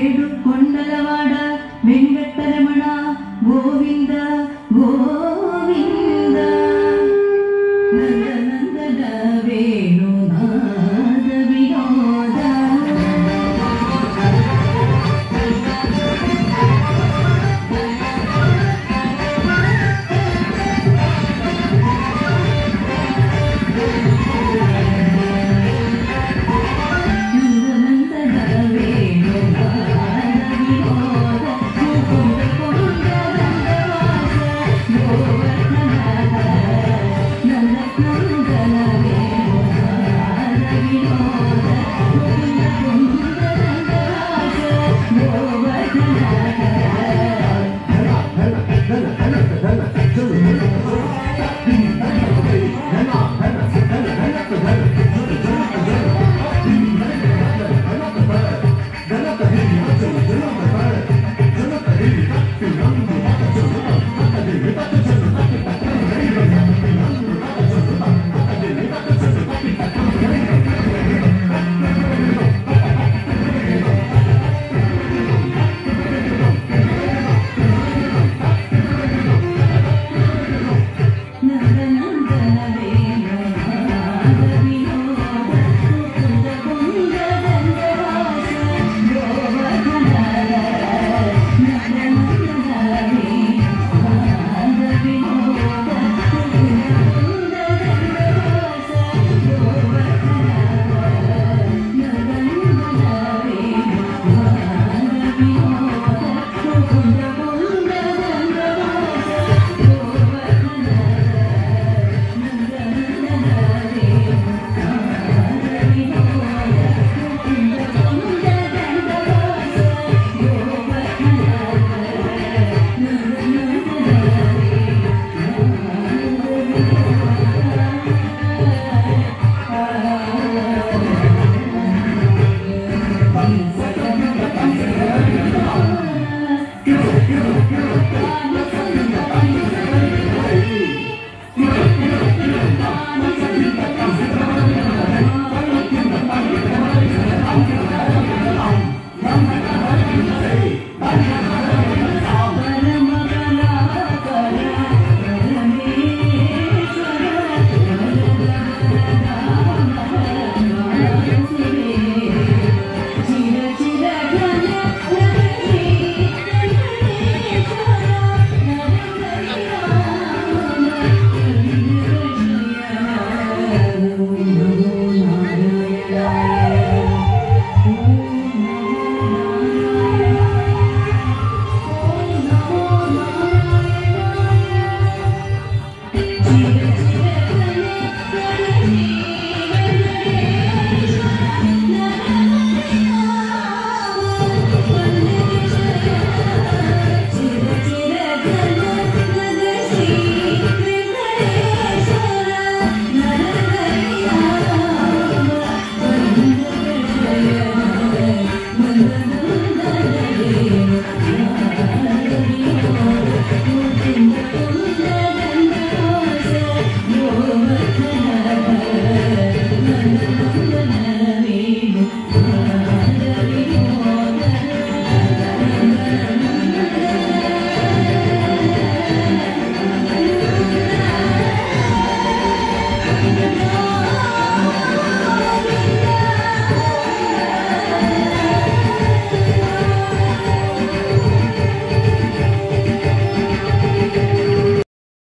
ಬೇಡು ಕೊಂಡಲವಾಡ Venkataramana the weather.